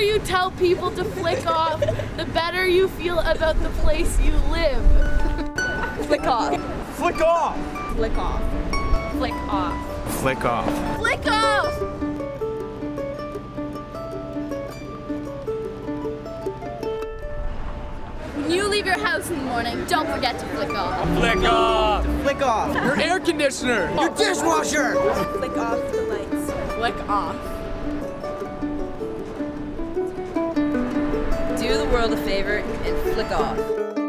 you tell people to flick off, the better you feel about the place you live. Flick off. Flick off. Flick off. Flick off. Flick off. Flick off! When you leave your house in the morning, don't forget to flick off. Flick off. Flick off. Your air conditioner. Your dishwasher. Flick off the lights. Flick off. World a favor and flick off.